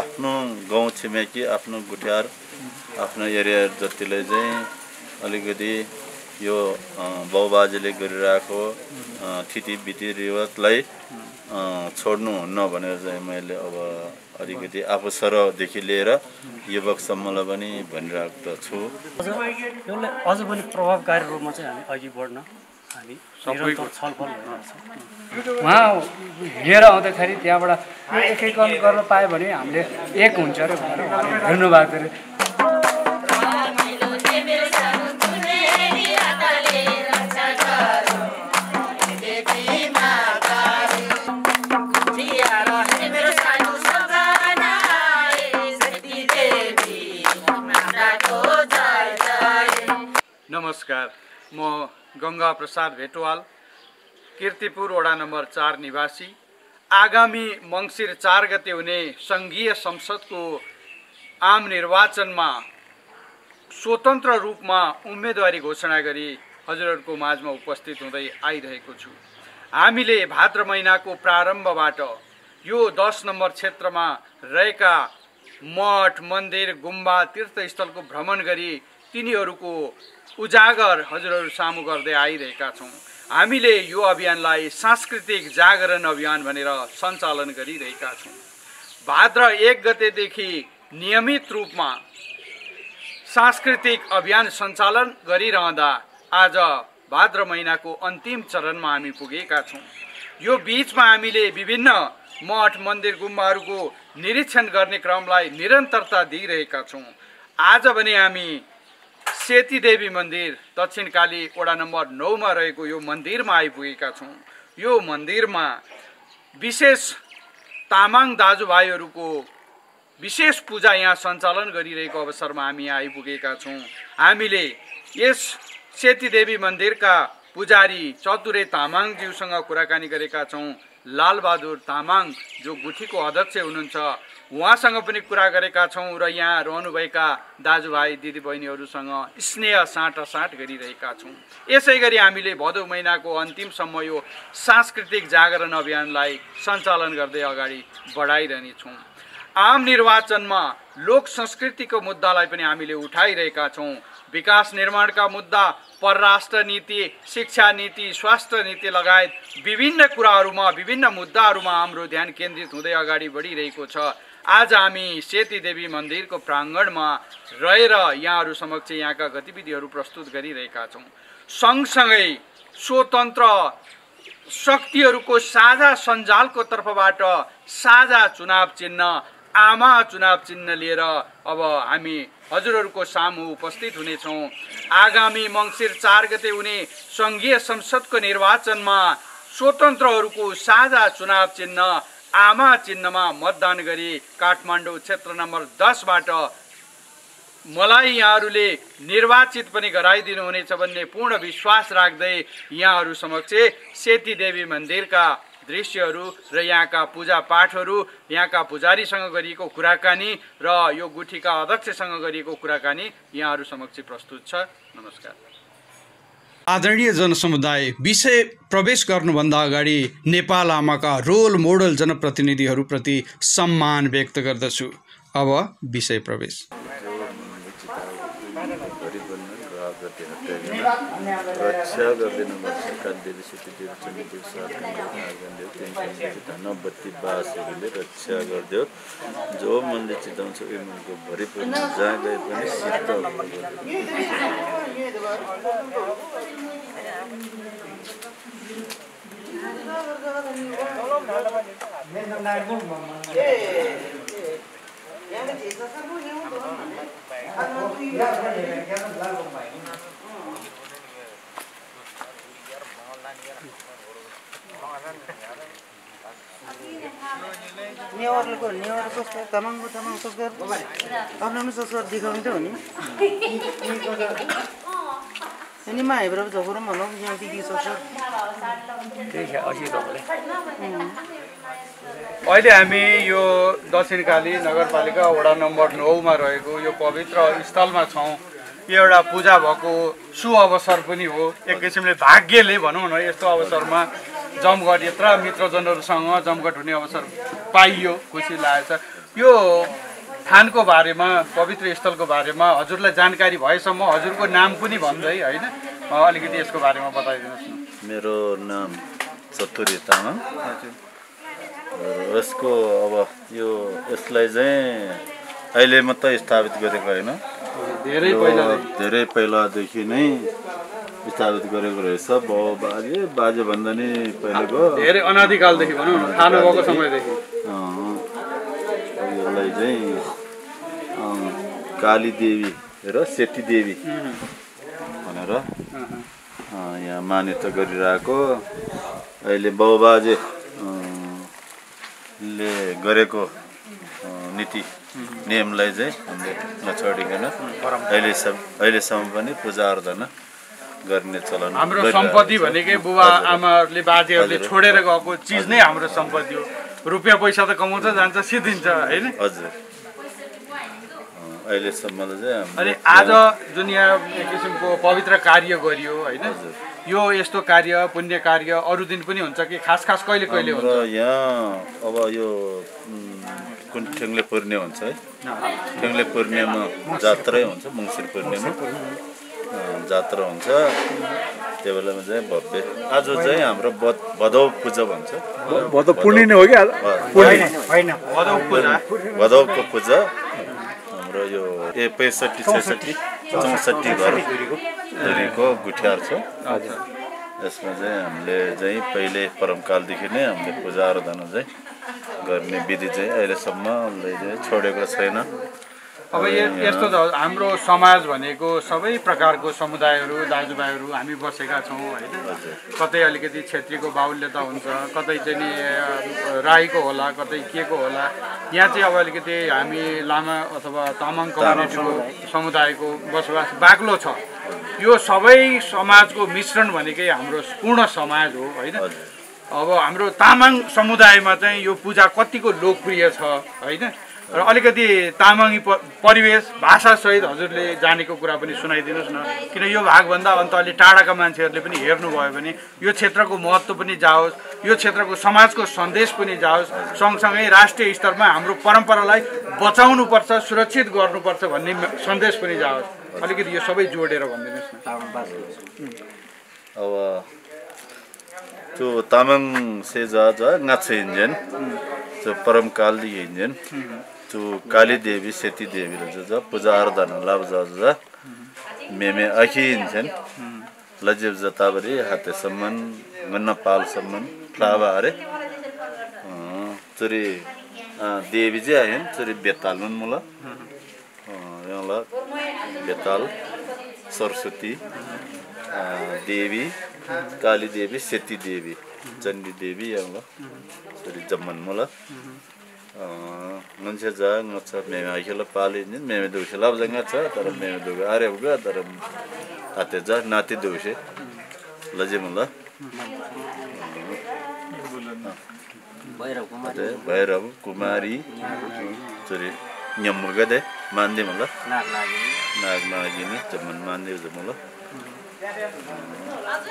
आफ्नो गाउँ छिमेकी आफ्नो गुठियार आफ्नो एरिया जतिले चाहिँ अलिकति यो बाउबाजेले गरिरहेको थितिबिति रिवाजलाई छोड्नुहुन्न भनेर चाहिँ मैले अब अलिकति आफू सरदेखि लिएर युवकसम्मलाई पनि भनिरहेको छु। अझ पनि प्रभावकारी रूपमा चाहिँ हामी अघि बढ्न हामी छलफल उहाँ लिएर आउँदाखेरि त्यहाँबाट यो एकीकरण गर्न पायो भने हामीले एक हुन्छ अरे भनेर उहाँले भन्नुभएको म गङ्गा प्रसाद भेटवाल किर्तिपुर वडा नम्बर चार निवासी। आगामी मङ्सिर चार गते हुने सङ्घीय संसदको आम निर्वाचनमा स्वतन्त्र रूपमा उम्मेदवारी घोषणा गरी हजुरहरूको माझमा उपस्थित हुँदै आइरहेको छु। हामीले भाद्र महिनाको प्रारम्भबाट यो दस नम्बर क्षेत्रमा रहेका मठ मन्दिर गुम्बा तीर्थस्थलको भ्रमण गरी तिनीहरूको उजागर हजुरहरू सामु गर्दै आइरहेका छौँ। हामीले यो अभियानलाई सांस्कृतिक जागरण अभियान भनेर सञ्चालन गरिरहेका छौँ। भाद्र एक गतेदेखि नियमित रूपमा सांस्कृतिक अभियान सञ्चालन गरिरहँदा आज भाद्र महिनाको अन्तिम चरणमा हामी पुगेका छौँ। यो बिचमा हामीले विभिन्न मठ मन्दिर गुम्बाहरूको निरीक्षण गर्ने क्रमलाई निरन्तरता दिइरहेका छौँ। आज भने हामी सेती देवी मन्दिर दक्षिणकाली वडा नम्बर नौमा रहेको यो मन्दिरमा आइपुगेका छौँ। यो मन्दिरमा विशेष तामाङ दाजुभाइहरूको विशेष पूजा यहाँ सञ्चालन गरिरहेको अवसरमा हामी यहाँ आइपुगेका छौँ। हामीले यस सेती देवी मन्दिरका पुजारी चतुरे तामाङज्यूसँग कुराकानी गरेका छौँ। लालबहादुर तामाङ जो गुठीको अध्यक्ष हुनुहुन्छ उहाँसँग पनि कुरा गरेका छौँ र यहाँ रहनुभएका दाजुभाइ दिदीबहिनीहरूसँग स्नेह साँटासाँट गरिरहेका छौँ। यसै गरी हामीले भदौ महिनाको अन्तिमसम्म यो सांस्कृतिक जागरण अभियानलाई सञ्चालन गर्दै अगाडि बढाइरहनेछौँ। आम निर्वाचनमा लोक संस्कृतिको मुद्दालाई पनि हामीले उठाइरहेका छौँ। विकास निर्माणका मुद्दा परराष्ट्र नीति शिक्षा नीति स्वास्थ्य नीति लगायत विभिन्न कुराहरूमा विभिन्न मुद्दाहरूमा हाम्रो ध्यान केन्द्रित हुँदै अगाडि बढिरहेको छ। आज हामी सेती देवी मन्दिरको प्राङ्गणमा रहेर यहाँहरू समक्ष यहाँका गतिविधिहरू प्रस्तुत गरिरहेका छौँ। सँगसँगै स्वतन्त्र शक्तिहरूको साझा सञ्जालको तर्फबाट साझा चुनाव चिन्ह आमा चुनाव चिन्ह लिएर अब हामी हजुरहरूको सामु उपस्थित हुनेछौँ। आगामी मङ्सिर चार गते हुने सङ्घीय संसदको निर्वाचनमा स्वतन्त्रहरूको साझा चुनाव चिन्ह आमा चिन्हमा मतदान गरी काठमाडौँ क्षेत्र नम्बर दसबाट मलाई यहाँहरूले निर्वाचित पनि गराइदिनु हुनेछ भन्ने पूर्ण विश्वास राख्दै यहाँहरू समक्ष सेती देवी मन्दिरका दृश्यहरू र यहाँका पूजा पाठहरू यहाँका पुजारीसँग गरिएको कुराकानी र यो गुठीका अध्यक्षसँग गरिएको कुराकानी यहाँहरू समक्ष प्रस्तुत छ। नमस्कार। आदरणीय जनसमुदाय विषय प्रवेश गर्नुभन्दा अगाडि नेपाल आमाका रोल मोडल जनप्रतिनिधिहरूप्रति सम्मान व्यक्त गर्दछु। अब विषय प्रवेश। रक्षा गरिदिनु पर्छ कालदेवी सिटीदेवी चण्डीदेवी सातदेव नागदेव धन बत्ती बासहरूले रक्षा गरिदियो जो मनले चिताउँछ उयो मनको जहाँ गए पनि नेवारको नेवार कस्तो तामाङको तामाङ संस्कार आफ्नो आफ्नो संस्कार देखाउने त हो नि अनि माहेब्रा झगडौँ भनौँ यहाँ दिदी संस्कार अहिले हामी यो दक्षिणकाली नगरपालिका वडा नम्बर नौमा रहेको यो पवित्र स्थलमा छौँ। यो एउटा पूजा भएको सु अवसर पनि हो। एक किसिमले भाग्यले भनौँ न यस्तो अवसरमा जमघट यत्र मित्रजनहरूसँग जमघट हुने अवसर पाइयो खुसी लागेको छ। यो थानको बारेमा पवित्र स्थलको बारेमा हजुरलाई जानकारी भएसम्म हजुरको नाम पनि भन्दै होइन? अलिकति यसको बारेमा बताइदिनुहोस् न। मेरो नाम चतुरी तामाङ। यसको अब यो यसलाई चाहिँ अहिले मात्रै स्थापित गरेको होइन। धेरै पहिलादेखि नै स्थापित गरेको रहेछ। बाउ बाजे बाजेभन्दा नि पहिलेको धेरै अनादिकालदेखि भनौँ न थाहा नभएको समयदेखि। यसलाई चाहिँ काली देवी र सेती देवी भनेर यहाँ मान्यता गरिरहेको। अहिले बाउबाजे ले गरेको नीति नियमलाई चाहिँ हामीले नछोडिकन अहिलेसम्म अहिलेसम्म पनि पूजा आराधना गर्ने चलन हाम्रो सम्पत्ति। भनेकै बुबा। आमाहरूले बाजेहरूले। छोडेर गएको चिज नै हाम्रो सम्पत्ति हो। रुपियाँ पैसा त कमाउँछ जान्छ सिद्धिन्छ होइन? हजुर। अहिलेसम्म अनि आज जुन यहाँ एक किसिमको पवित्र कार्य गरियो होइन। यो यस्तो कार्य पुण्य कार्य अरू दिन पनि हुन्छ कि? खास खास कहिले कहिले हुन्छ? यहाँ अब यो कुन ठेङ्ले पूर्णिमा हुन्छ है? ठेङ्ले पूर्णिमा जात्रै हुन्छ मङ्सिर पूर्णिमा। जात्रा हुन्छ। त्यो बेलामा चाहिँ भव्य। आज चाहिँ हाम्रो बद भदौ पूजा भन्छ। भदौ पूर्णिमा हो कि भदौको पूजा। हाम्रो यो ए पैँसठी छैसठी चौसठी घरको गुठियार छ। यसमा चाहिँ हामीले चाहिँ पहिले परमकालदेखि नै हामीले पूजा आराधना चाहिँ गर्ने विधि चाहिँ अहिलेसम्म चाहिँ छोडेको छैन। अब य- यस्तो छ हाम्रो समाज भनेको सबै प्रकारको समुदायहरू दाजुभाइहरू हामी बसेका छौँ होइन? कतै अलिकति छेत्रीको बाहुल्यता हुन्छ कतै चाहिँ नि राईको होला कतै के को होला। यहाँ चाहिँ अब अलिकति हामी लामा अथवा तामाङ कम्युनिटीको समुदायको बसोबास बाक्लो छ। यो सबै समाजको मिश्रण भनेकै हाम्रो पूर्ण समाज हो होइन? अब हाम्रो तामाङ समुदायमा चाहिँ यो पूजा कतिको लोकप्रिय छ होइन? र अलिकति तामाङी प परिवेश भाषासहित हजुरले जानेको कुरा पनि सुनाइदिनुहोस् न। किन यो भागभन्दा अन्त अलि टाढाका मान्छेहरूले पनि हेर्नुभयो भने यो क्षेत्रको महत्त्व पनि जाओस् यो क्षेत्रको समाजको सन्देश पनि जाओस् सँगसँगै राष्ट्रिय स्तरमा हाम्रो परम्परालाई बचाउनुपर्छ सुरक्षित गर्नुपर्छ भन्ने सन्देश पनि जाओस्। अलिकति यो सबै जोडेर भनिदिनुहोस् न। अब त्यो तामाङ सेजा injen त्यो परमकाल इंजन त्यो काली देवी सेती देवी र जा पूजा आराधना लाभ मेमे इंजन लजिब जताबरी हाते सम्मान गन्न पाल सम्मान फ्लावा अरे चुरी देवी जे आयन चुरी बेताल नुन मुला। यहाँ बेताल सरस्वती देवी काली देवी सेती देवी चण्डी देवी यांला सरी जम्मन मला। मान्छे जा ngats मेमे आखेला पाले नि मेमे दुखे लाभ जंगा छ तर मेमे दुखे आरे उगा तर आते जा नाति दुखे लजे मला अते भैरव कुमारी चोरी न्यमुगा दे मान्दे मला नाग नागिनी जम्मन मान्दे जमला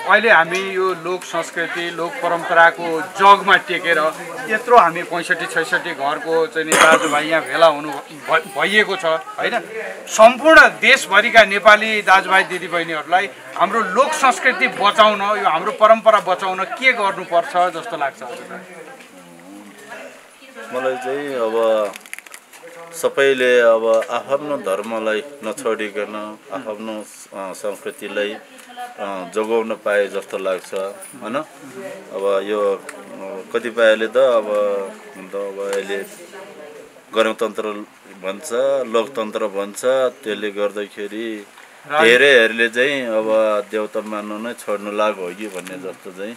अहिले हामी यो लोक संस्कृति लोक परम्पराको जगमा टेकेर यत्रो हामी पैँसठी छैसठी घरको चाहिँ दाजुभाइ यहाँ भेला हुनु भइएको छ होइन? सम्पूर्ण देशभरिका नेपाली दाजुभाइ दिदीबहिनीहरूलाई हाम्रो लोक संस्कृति बचाउन यो हाम्रो परम्परा बचाउन के गर्नुपर्छ जस्तो लाग्छ मलाई चाहिँ अब सबैले अब आफ्नो धर्मलाई नछोडिकन आफ्नो संस्कृतिलाई जोगाउन पाए जस्तो लाग्छ होइन? अब यो कतिपयले त अब हुन त अब अहिले गणतन्त्र भन्छ लोकतन्त्र भन्छ त्यसले गर्दाखेरि धेरैहरूले चाहिँ अब देउता मान्नु नै छोड्नु लाग्यो हो कि भन्ने जस्तो चाहिँ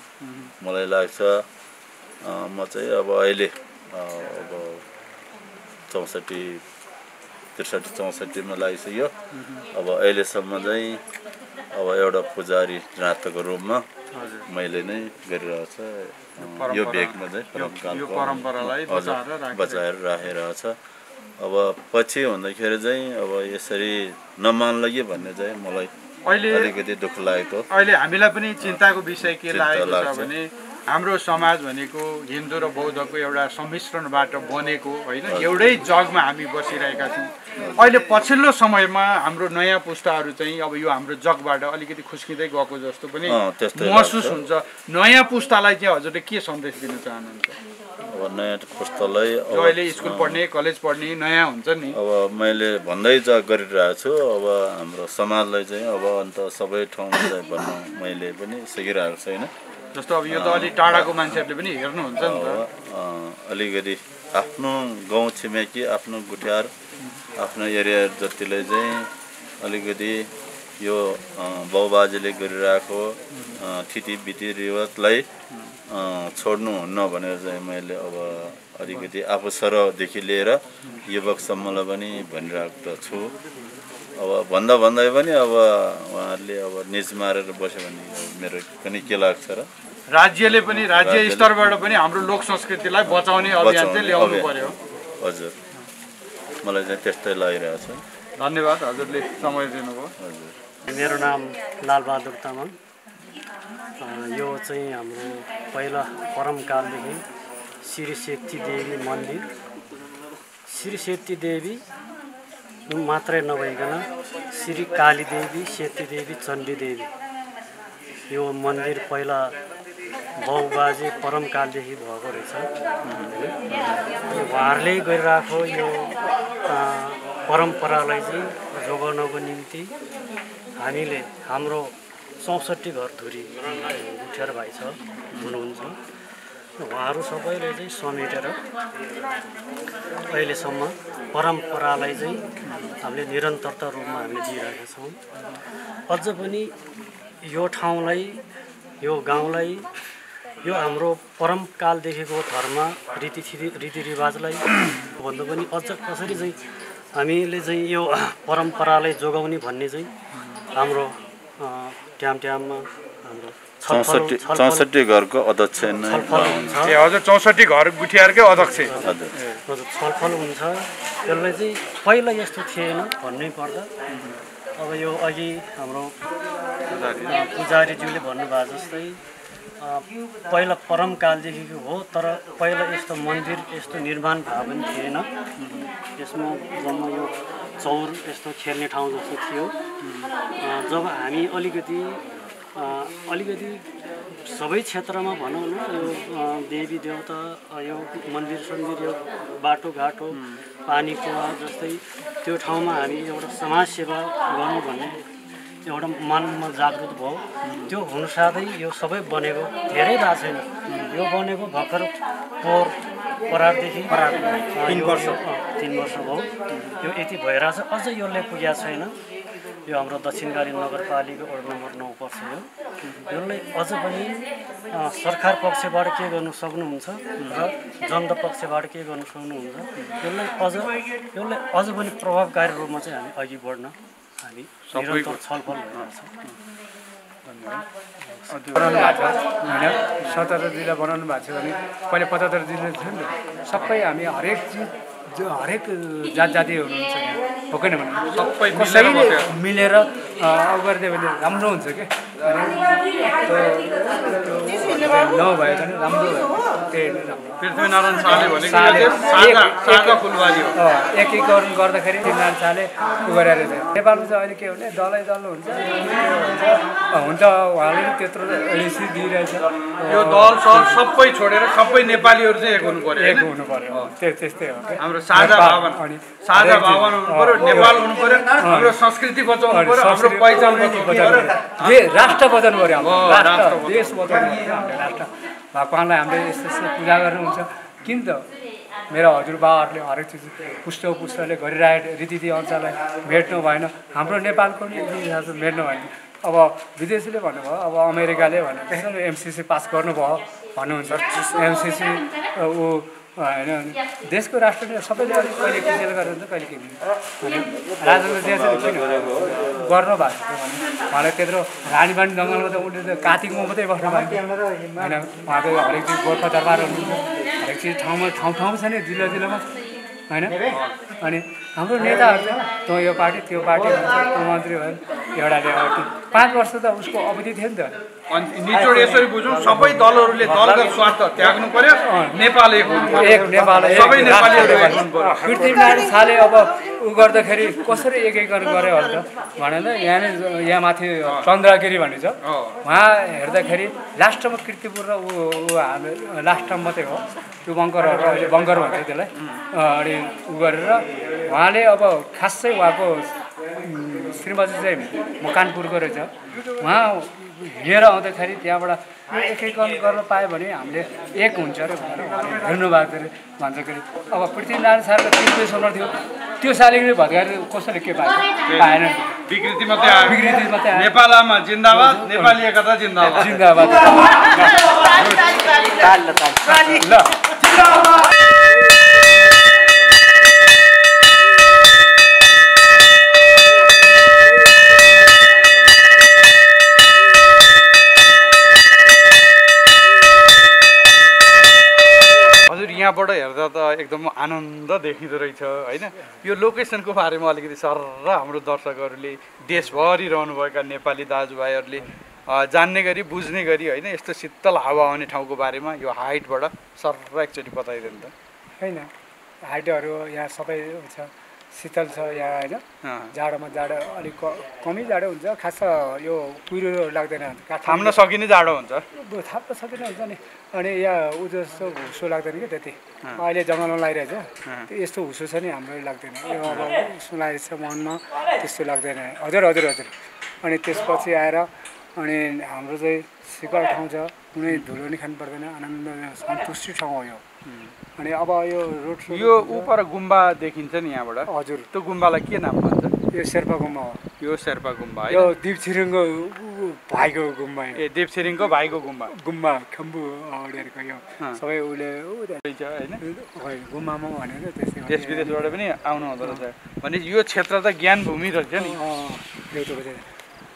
मलाई लाग्छ। म चाहिँ अब अहिले अब चौसठी त्रिसठी चौसठीमा लागिसक्यो अब अहिलेसम्म चाहिँ अब एउटा पुजारी नाटकको रूपमा मैले नै गरिरहेको छ। अँ, यो भेगमा चाहिँ बचाएर राखेर- बचाएर राखेर छ। अब पछि भन्दाखेरि चाहिँ अब यसरी नमान्ला कि भन्ने चाहिँ मलाई अलिकति दुःख लागेको। अहिले हामीलाई पनि चिन्ताको विषय के लागेको छ। भने हाम्रो समाज भनेको हिन्दू र बौद्धको एउटा सम्मिश्रणबाट बनेको होइन एउटै जगमा हामी बसिरहेका छौँ। अहिले पछिल्लो समयमा हाम्रो नयाँ पुस्ताहरू चाहिँ अब यो हाम्रो जगबाट अलिकति खुस्किँदै गएको जस्तो पनि महसुस। हुन्छ। नयाँ पुस्तालाई चाहिँ हजुरले के सन्देश दिन चाहनुहुन्छ? अब नयाँ पुस्तालाई अहिले स्कुल पढ्ने कलेज पढ्ने नयाँ हुन्छ नि। अब मैले भन्दै जा गरिरहेको छु। अब हाम्रो समाजलाई चाहिँ अब अन्त सबै ठाउँमा भन्नु मैले पनि सकिरहेको छैन। जस्तो अब यो त अलिक टाढाको मान्छेहरूले पनि हेर्नुहुन्छ नि त। अलिकति आफ्नो गाउँ छिमेकी आफ्नो गुठियार आफ्नो एरिया जतिले चाहिँ अलिकति यो बाउबाजेले गरिरहेको थितिबिती रिवाजलाई छोड्नुहुन्न भनेर चाहिँ मैले अब अलिकति आफू सरदेखि लिएर युवकसम्मलाई पनि भनिरहेको त छु। अब भन्दा भन्दै पनि अब उहाँहरूले अब निज मारेर बस्यो भने मेरो पनि के लाग्छ र? राज्यले पनि राज्य स्तरबाट पनि। हाम्रो लोक संस्कृतिलाई बचाउने अभियान चाहिँ ल्याउनु। पर्यो। हजुर। मलाई चाहिँ त्यस्तै लागिरहेको छ। धन्यवाद हजुरले समय दिनुभयो। हजुर। मेरो नाम लालबहादुर तामाङ। यो चाहिँ हाम्रो पहिला परमकालदेखि श्री सेती देवी मन्दिर। श्री सेती देवी मात्रै नभइकन श्री काली देवी सेती देवी चण्डी देवी। यो मन्दिर पहिला बाउबाजे परमकालदेखि भएको रहेछ। उहाँहरूले गरिरहेको यो परम्परालाई चाहिँ जोगाउनको निम्ति हामीले हाम्रो चौसठी घर धुरी गुठियार भाइ छ हुनुहुन्छ। उहाँहरू सबैले चाहिँ समेटेर अहिलेसम्म परम्परालाई चाहिँ हामीले निरन्तरता रूपमा हामीले दिइरहेका छौँ। अझ पनि यो ठाउँलाई यो गाउँलाई यो हाम्रो परमकालदेखिको धर्म रीति रीतिरिवाजलाई भन्दा पनि अझ कसरी चाहिँ हामीले चाहिँ यो परम्परालाई जोगाउने भन्ने चाहिँ हाम्रो ट्याम ट्याममा हाम्रो चौसठी घरको अध्यक्ष हजुर चौसठी घर गुठियारकै अध्यक्ष। हजुर। छलफल हुन्छ। त्यसलाई चाहिँ पहिला यस्तो थिएन भन्नै पर्दा। अब यो अघि हाम्रो पुजारीज्यूले भन्नुभएको जस्तै पहिला परमकालदेखिको हो तर पहिला यस्तो मन्दिर यस्तो निर्माण भएको पनि थिएन। यसमा जम्मा यो चौर यस्तो खेल्ने ठाउँ जस्तो थियो। जब हामी अलिकति अलिकति सबै क्षेत्रमा भनौँ न यो देवी देवता यो मन्दिर सन्दिर यो बाटोघाटो पानी कुवा जस्तै त्यो ठाउँमा हामी एउटा समाज सेवा गर्नु भन्ने एउटा मनमा जागृत भयो। त्यो हुनसाथै यो सबै बनेको धेरै भएको छैन यो बनेको भर्खर पोहोर परारदेखि तिन वर्ष तिन वर्ष भयो। यो यति भइरहेछ। अझ यसले पुगेको छैन। यो हाम्रो दक्षिणकाली नगरपालिका वडा नम्बर नौ पर्छ यो। यसलाई अझ पनि सरकार पक्षबाट के गर्नु सक्नुहुन्छ र जनता पक्षबाट के गर्नु सक्नुहुन्छ यसलाई अझ यसलाई अझ पनि प्रभावकारी रूपमा चाहिँ हामी अघि बढ्न हामी निरन्तर छलफल भइरहेको छ बनाउनु भएको छ होइन सतहत्तर जिल्ला बनाउनु भएको छ भने पहिले पचहत्तर जिल्ला थियो नि त सबै हामी हरेक चिज जो हरेक जात जाति हुनुहुन्छ यहाँ हो कि भने सबै मिलेर कसैले। मिलेर गरिदियो भने राम्रो हुन्छ कि नभएको नि राम्रो भयो पृथ्वीनारायण शाहले भनेको शाहले एकीकरण गर्दाखेरि तिनजना साले उ गरेर नेपालमा चाहिँ अहिले के भने दलै दल हुन्छ। अँ, हुन त उहाँले पनि त्यत्रो एडिसी दिइरहेछ। यो दल सल सबै छोडेर सबै नेपालीहरू चाहिँ एक हुनु पर्यो एक हुनु त्यो त्यस्तै हो। हाम्रो साझा भावना अनि साझा भावना हुनु त्यो- नेपाल हुनु पर्यो हाम्रो संस्कृति बचाउनु पर्यो हाम्रो पहिचान बचाउनु दे- राष्ट्र बचाउनु अँ, राष्ट्र देश बचाउनु हामीले राष्ट्र। भगवान्लाई हामीले यस्तो यस्तो पूजा गर्नुहुन्छ। किन त? मेरो हजुरबाहरूले हरेक चिज पुष्ट पुष्टले गरिरहेको रीतिथि अनुसारलाई भेट्नु भएन। हाम्रो नेपालको नि इतिहास भेट्नु भएन। अब विदेशीले भन्नुभयो अब अमेरिकाले भन्नु एमसिसी पास गर्नुभयो भन्नुहुन्छ। एमसिसी ऊ होइन देशको राष्ट्रले सबैले अलिक कहिले किनेर गरेर हुन्छ कहिले राजेन्द्र देशले किन? गर्नु भएको थियो भने उहाँलाई त्यत्रो रानीबानी जङ्गलमा त उनले त कातिकमा मात्रै बस्नु भएको होइन उहाँको हरेक चिज गोर्खा दरबार हुनुहुन्छ हरेक चिज ठाउँमा ठाउँ ठाउँमा छ नि जिल्ला जिल्लामा। होइन? अनि हाम्रो नेताहरू त तँ यो पार्टी त्यो पार्टी भन्छ। तँ मन्त्री भयो एउटाले पाँच वर्ष त उसको अवधि थियो नि त। निचोड यसरी बुझौँ सबै दलहरूले दलगत स्वार्थ त्याग्नु पर्यो। नेपाल एक नेपाल। पृथ्वीनारायण शाहले अब ऊ गर्दाखेरि कसरी एक एक गरेर गऱ्यो होला त? भनेर यहाँ नै यहाँ माथि चन्द्रगिरी भन्ने छ। उहाँ हेर्दाखेरि लास्ट टर्ममा किर्तिपुर र ऊ हाम्रो लास्ट टर्म मात्रै हो। त्यो बङ्करहरू अहिले बङ्कर भन्छ त्यसलाई। अनि ऊ गरेर उहाँले अब खासै उहाँको श्रीमती चाहिँ म कानपुरको रहेछ। उहाँ हिँडेर आउँदाखेरि त्यहाँबाट यो एकीकरण गर्न पायो भने हामीले एक हुन्छ अरे हेर्नुभएको अरे भन्छ कि अब पृथ्वीनारायण शाहको तिन सोनर थियो? त्यो शालिग्राम भत्काएर कसैले के पायो? पाएन। विकृति मात्रै आयो। विकृति मात्रै आयो। नेपालमा जिन्दाबाद नेपाली एकता जिन्दाबाद। जिन्दाबाद। ल हजुर यहाँबाट हेर्दा त एकदम आनन्द देखिँदो रहेछ होइन? यो लोकेसनको बारेमा अलिकति सर र हाम्रो दर्शकहरूले देशभरि रहनुभएका नेपाली दाजुभाइहरूले जान्ने गरी बुझ्ने गरी होइन यस्तो शीतल हावा आउने ठाउँको बारेमा यो हाइटबाट सर र एकचोटि बताइदिनु त। होइन हाइटहरू यहाँ सबै छ शीतल छ यहाँ होइन। जाडोमा जाडो अलिक क- कमै जाडो हुन्छ खास यो कुहिरो लाग्दैन। थाम्न सकिने जाडो हुन्छ। थाप्न सकिन हुन्छ नि। अनि यहाँ ऊ जस्तो हुसो लाग्दैन कि त्यति। अहिले जङ्गलमा लगाइरहेछ त्यो यस्तो हुसो छ नि हाम्रो लाग्दैन। यो अब लागेको छ मनमा त्यस्तो लाग्दैन। हजुर हजुर हजुर। अनि त्यसपछि आएर अनि हाम्रो चाहिँ सिकर ठाउँ छ। कुनै धुलो नि खानु पर्दैन। आनन्द सन्तुष्टि ठाउँ हो यो। अनि अब यो रोड यो ऊ पर गुम्बा देखिन्छ नि यहाँबाट। हजुर। त्यो गुम्बालाई के नाम भन्छ? यो शेर्पा गुम्बा हो। यो शेर्पा गुम्बा यो है दिप छिरिङको ऊ भाइको गुम्बा ए देव छिरिङको भाइको गुम्बा। गुम्बा खम्बु अगाडिको यो। सबै उसले होइन। गुम्बामा भनेर त्यसै देश विदेशबाट पनि आउनु हुँदो रहेछ। भने यो क्षेत्र त ज्ञान भूमि रहेछ नि।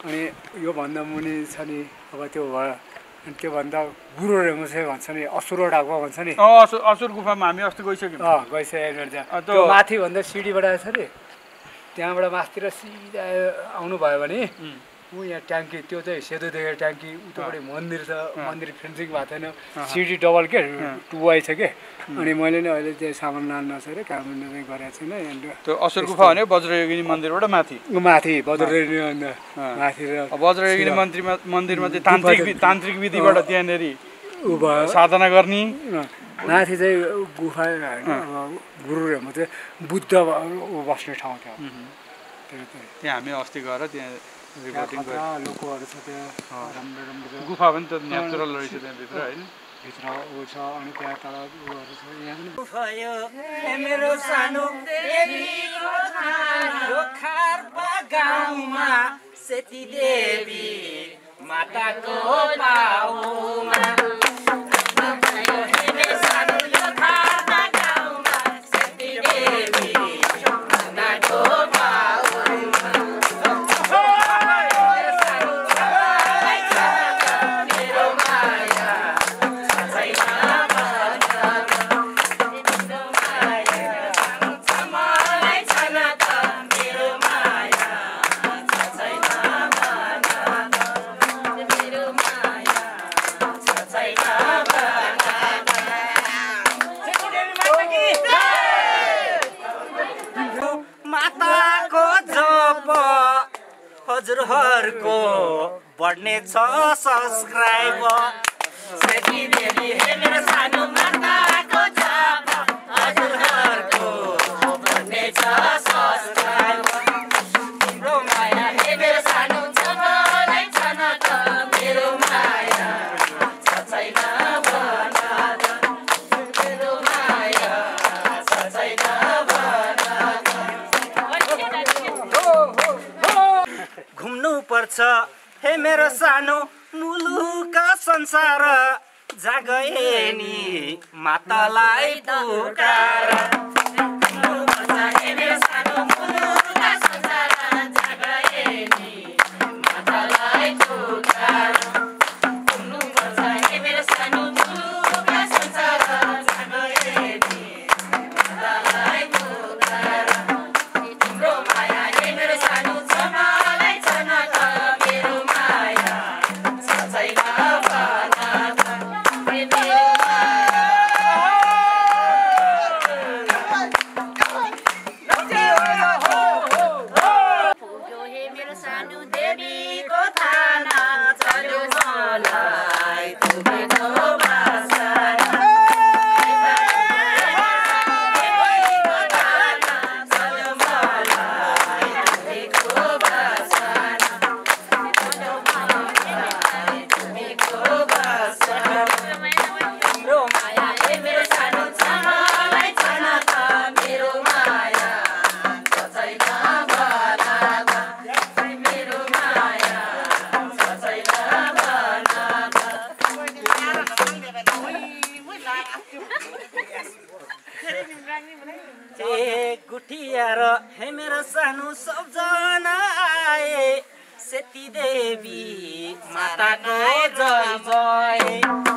अनि योभन्दा मुनि छ नि अब त्यो भयो। अनि त्योभन्दा गुरुहरू चाहिँ भन्छ नि असुरो भन्छ नि। असुर गुफामा हामी अस्ति गइसक्यौँ। त्यो- त्यो माथिभन्दा सिडीबाट छ नि। त्यहाँबाट माथितिर सिधा आउनुभयो भने ऊ यहाँ ट्याङ्की त्यो चाहिँ सेतो देखेर ट्याङ्की उतापट्टि मन्दिर छ मन्दिर फेन्सिङ भएको छैन। सिडी डबल के टु वाइ छ के? अनि मैले नि अहिले त्यो सामान लान नसकेर काम गरेको छैन त्यो असुर गुफा भने वज्रयोगिनी मन्दिरबाट माथि? माथि अन्त माथि वज्रयोगिनी मन्दिरमा मन्दिरमा चाहिँ तान्त्रिक तान्त्रिक विधिबाट त्यहाँनिर साधना गर्ने। माथि चाहिँ गुफा होइन अब गुरुहरूमा चाहिँ बुद्ध बस्ने ठाउँ थियो। त्यहाँ हामी अस्ति गएर त्यहाँ रिपोर्टिङ लोकोहरू छ त्यहाँ राम्रो राम्रो गुफा पनि त नेचुरल रहेछ त्यहाँभित्र होइन? भित्र ऊ छ अनि त्यहाँ तल उहरू छ यहाँ पनि। मेरो सानो देवीको खाना खारपा गाउँमा हजुरहरूको बढ्ने छ सब्सक्राइब हे मेरो सानो मुलुक संसार जागए नि मातालाई पुकार। देवी माताको जय जय।